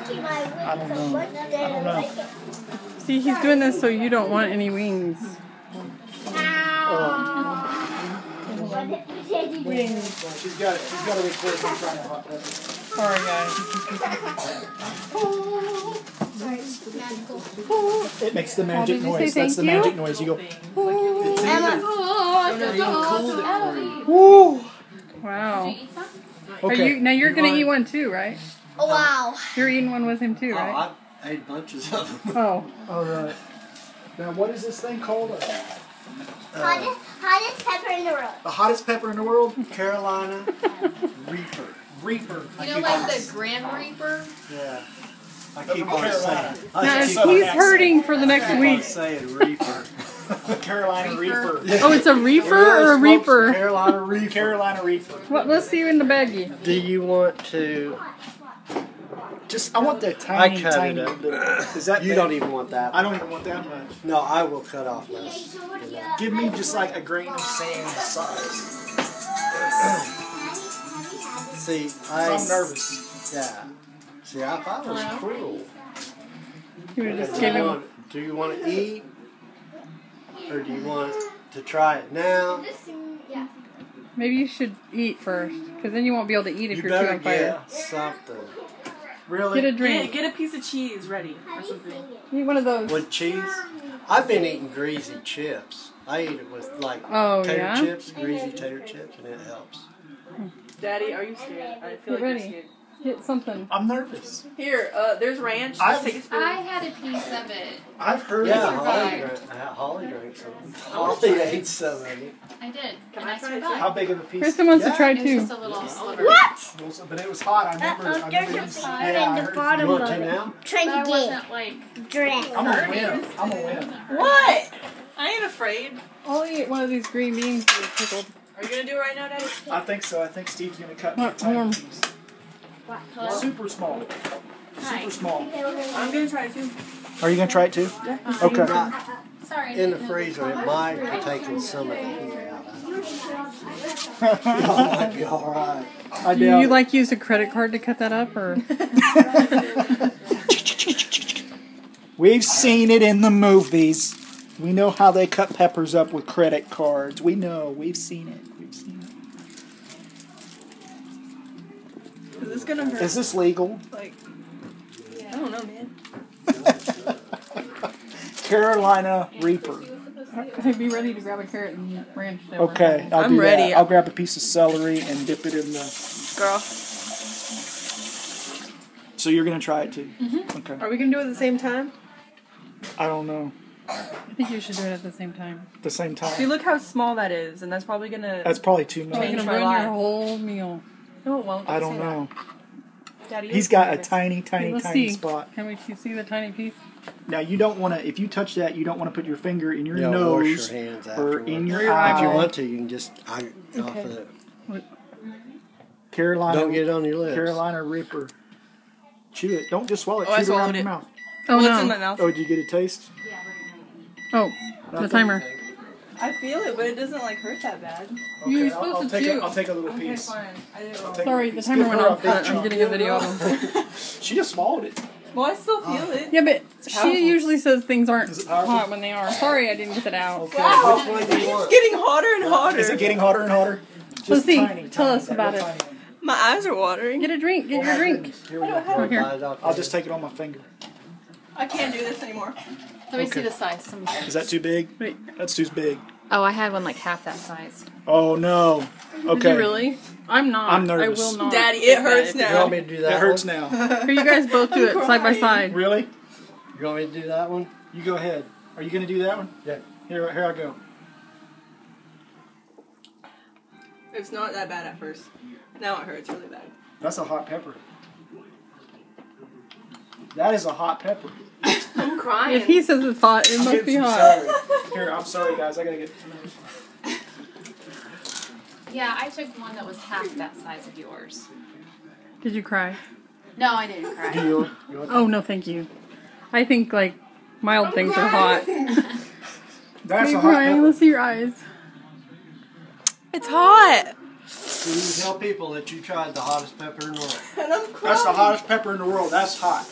touching my wings I don't know. I don't know. See, he's doing this so you don't want any wings. Wings. She's got it. She's got to record me trying to hot pepper. Sorry, guys. It makes the magic did you say noise. That's the thank you? magic noise. You go. Emma. Woo. Wow. Are Okay. you now? You're gonna eat one too, right? Oh, wow. You're eating one with him too, Oh, right? I ate bunches of them. Oh, All right. Now, what is this thing called? Uh, Hottest, hottest pepper in the world. the hottest pepper in the world? Carolina Reaper. Reaper. You know, like the Grand Reaper? Yeah. I keep on Carolina. saying. now I he's on hurting for the next week. I saying Reaper. Carolina Reaper. Reaper. Oh, it's a reefer or a reaper? Carolina Reaper. Carolina Reaper. What? Let's see you in the baggie. Do you want to? Just, I want that tiny, cut it tiny. up. little- Is that You big? don't even want that. I don't even want that much. No, I will cut off less. Give me just like a grain of sand size. See, I. I'm nervous. Yeah. See, I thought it was cruel. You would just Do give you, want, do you want to eat, or do you want to try it now? Maybe you should eat first, because then you won't be able to eat if You you're too on fire. get something. Really? Get a drink. get a piece of cheese ready or something. Eat one of those. With cheese? I've been eating greasy chips. I eat it with like Oh, tater yeah? chips, greasy tater chips, and it helps. Hmm. Daddy, are you scared? I feel Get like ready. you're scared. Get something. I'm nervous. Here, uh, there's ranch. Just I've- take a spoon. I had a piece of it. I've heard Yeah, of Holly survived. drank, uh, Holly drank some. Holly ate some of it. I did. Can and I I try survived. How big of a piece? Kristen wants Yeah. to try too. just a little sliver. What? But it was hot. I remember. Uh, I remember there's a fire yeah, in the bottom You want of to it. now? Trying But I to wasn't like get. I'm gonna win. I'm gonna win. What? I ain't afraid. I'll eat one of these green beans that are pickled. Are you gonna do it right now, Daddy? I think so. I think Steve's gonna cut me a tiny piece. Hello? Super small. Hi. Super small. I'm gonna try it too. Are you gonna try it too? Okay. Sorry. In the freezer. this It was might have taken some of the heat out. Y'all might be all right. I Do doubt you it. like use a credit card to cut that up, or We've seen it in the movies. We know how they cut peppers up with credit cards. We know. We've seen it. Is this gonna hurt? it. Is this legal? like, I don't know, man. Carolina Reaper. be ready to grab a carrot and ranch dip. Okay, I'll I'm do ready. that. I'll grab a piece of celery and dip it in the. Girl, So you're gonna try it too? Mm-hmm. Okay. are we gonna do it at the same time? I don't know. I think you should do it at the same time. The same time. See, time. look how small that is, and that's probably gonna. That's probably too You're much. Change gonna my ruin life. your whole meal. No, it won't. I Don't don't know. Daddy, He's you're got a nervous. tiny, tiny, let's tiny see. spot. Can we see the tiny piece? Now you don't want to. If you touch that, you don't want to put your finger in your Yeah, wash nose your hands or afterwards. in your Or eye. If you want to, you can just I, off Okay. of it. Carolina. Don't get it on your lips. Carolina Reaper. Chew it. Don't just swallow it. Oh, I Chew it around swallowed your it. mouth. Oh What's no! in my mouth? Oh, did you get a taste? Yeah. Oh, the Nothing? timer. I feel it, but it doesn't like hurt that bad. You were Okay, supposed I'll, I'll to take chew. A, I'll take a little Okay, piece. fine. I did it take- Sorry, the timer went a off. big I'm chunk. getting a video. She just swallowed it. Well, I still oh. feel it. Yeah, but she usually says things aren't Is it powerful? hot when they are. Sorry, I didn't get it out. Okay. Wow. Which one do you want? It's getting hotter and hotter. Is it getting hotter and hotter? Just Let's see. Tiny, Tell tiny, us about it. tiny. My eyes are watering. Get a drink. Get oh, your drink. Here we go. Here. Bite it off I'll just take it on my finger. I can't do this anymore. Let me Okay. see the size. Let me see. Is that too big? Wait. That's too big. Oh, I had one like half that size. Oh no. Did Okay. you really? I'm not. I'm nervous. I will not. Daddy, take it that hurts now. You want me to do that? It hurts one? now. Here, you guys both do it side by crying. side. Really? You want me to do that one? You go ahead. Are you gonna do that one? Yeah. Here, here I go. It's not that bad at first. Now it hurts really bad. That's a hot pepper. That is a hot pepper. I'm crying. If he says it's hot, it I'm must be hot. celery. Here, I'm sorry guys. I gotta get. Yeah, I took one that was half that size of yours. Did you cry? No, I didn't cry. You? you Oh no, thank you. I think like mild things are hot. That's Are you a crying? pepper. Let's see your eyes. it's hot. So you tell people that you tried the hottest pepper in the world. And I'm That's the hottest pepper in the world. That's hot.